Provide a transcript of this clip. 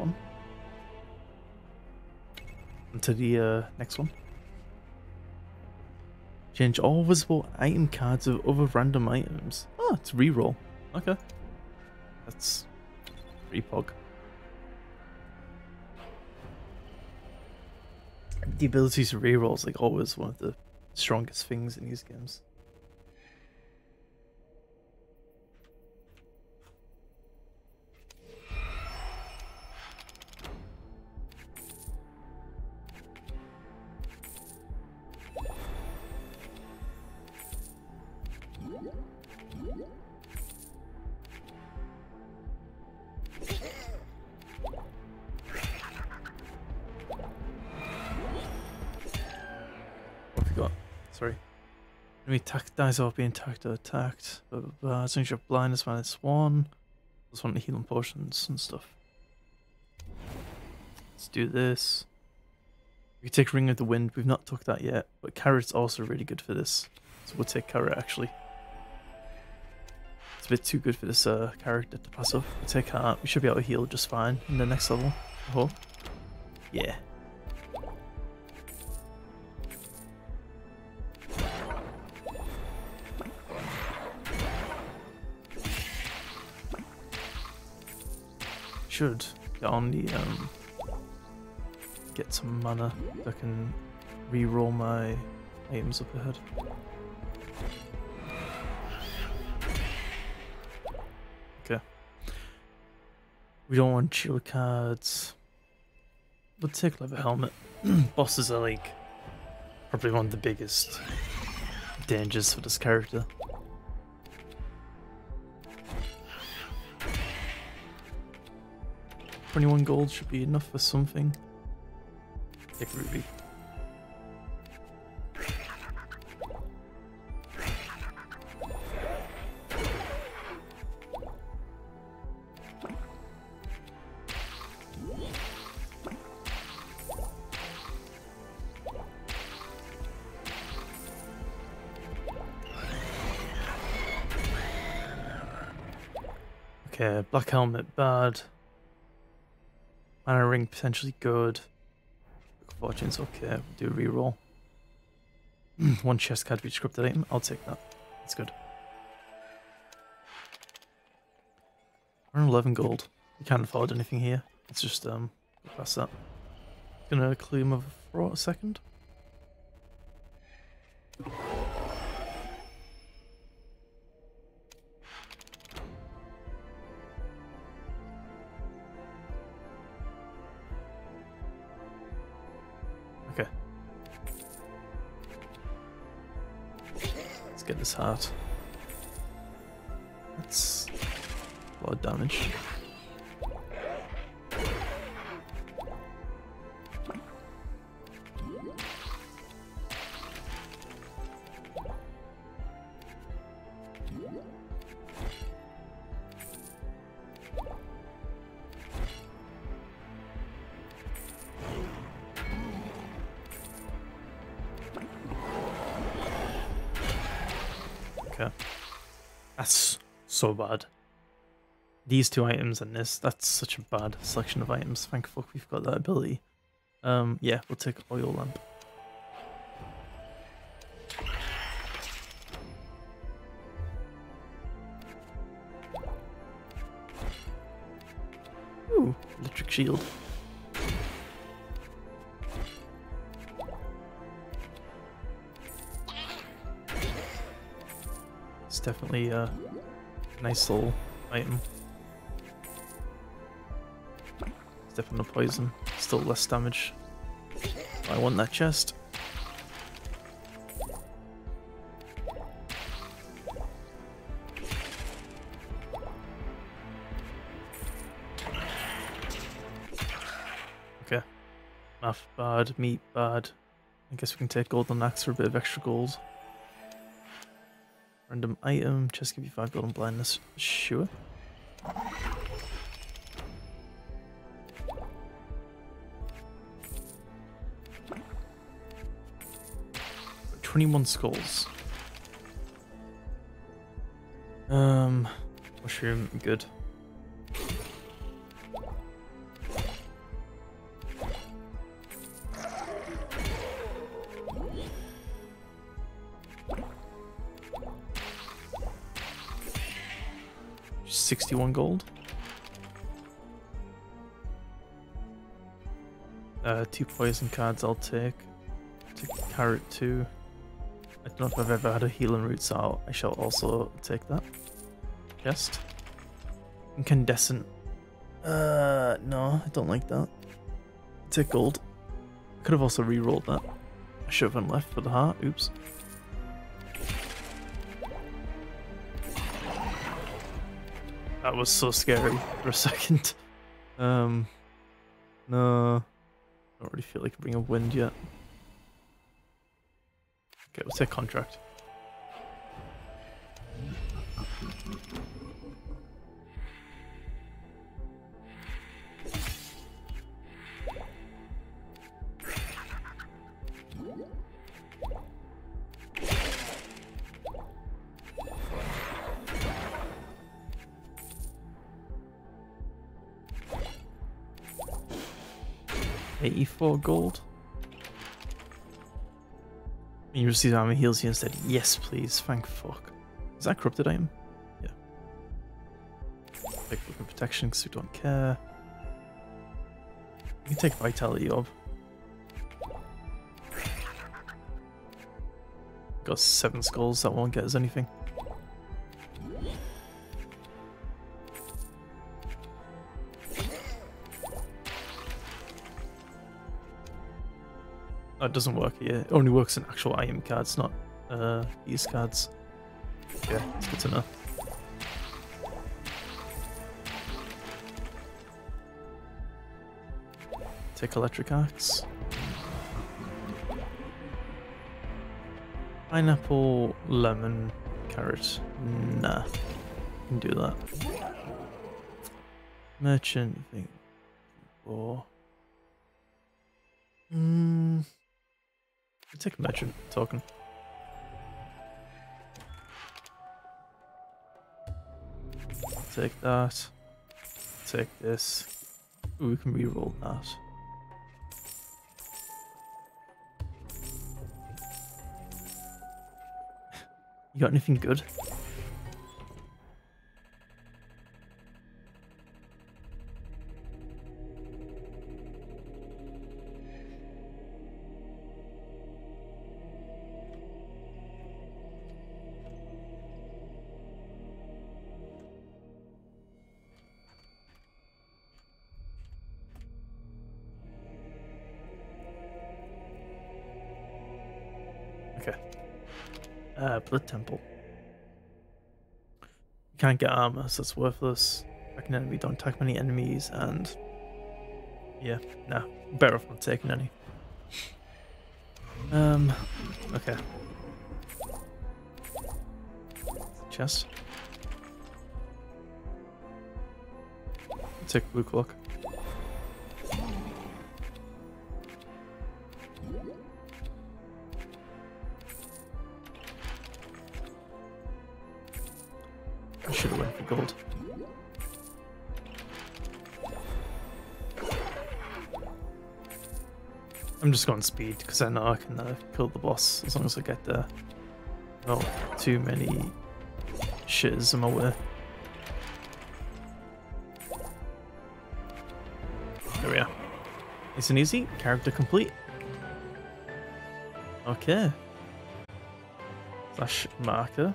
one. And to the uh, next one. Change all visible item cards of other random items. Oh, it's reroll. Okay. That's pretty pog. The ability to reroll is like always one of the strongest things in these games. Sorry. Enemy attack dies off being attacked. Blah, blah, blah. As soon as you're blindness minus one. Want the healing potions and stuff. Let's do this. We can take Ring of the Wind. We've not took that yet, but Carrot's also really good for this. So we'll take Carrot actually. It's a bit too good for this uh, character to pass up. We'll take Heart. We should be able to heal just fine in the next level. Hope. Yeah. Should get on the um get some mana so I can re-roll my items up ahead. Okay. We don't want shield cards. We'll take leather helmet. Bosses are like probably one of the biggest dangers for this character. Twenty-one gold should be enough for something. Take ruby. Okay, black helmet bad. Mana ring potentially good. Fortune's okay. We'll do a reroll. One chest card for each scripted item. I'll take that. That's good. 111 gold. We can't afford anything here. Let's just um go past that. Gonna clear him of for a second. Get this heart. That's a lot of damage. That's so bad. These two items and this, that's such a bad selection of items. Thank fuck we've got that ability. Um, yeah, we'll take oil lamp. Ooh, electric shield. It's definitely uh, a nice little item. It's definitely a poison. Still less damage. I want that chest. Okay. Math bad, meat bad. I guess we can take golden axe for a bit of extra gold. Random item, chest give you 5 golden blindness. Sure. Twenty-one skulls. Um, mushroom, good. 61 gold. Uh, two poison cards I'll take. Take carrot two. I don't know if I've ever had a healing root, so I shall also take that. Chest. Incandescent. Uh, no, I don't like that. Take gold. Could have also re-rolled that. I should have been left for the heart. Oops. That was so scary for a second. Um, no, I don't really feel like bringing wind yet. Okay, we'll take contract. Eighty-four gold. You receive armor heals you instead. Yes, please. Thank fuck. Is that corrupted item? Yeah. Take of protection because we don't care. You can take vitality orb. Got seven skulls, that won't get us anything. That doesn't work here. It only works in actual item cards, not uh, these cards. Yeah, it's good to know. Take electric axe. Pineapple, lemon, carrot. Nah. Can do that. Merchant thing. Or. Hmm. Take a merchant token. Take that. Take this. Ooh, we can re-roll that. you got anything good? Blood Temple. You can't get armor, so it's worthless. Attack enemy, don't attack many enemies, and yeah, nah, better off not taking any. Um, okay. Chest. Take blue cloak. gold. I'm just going speed because I know I can uh, kill the boss as long as I get there. Not too many shitters in my way. There we are. Nice and easy. Character complete. Okay. Slash marker.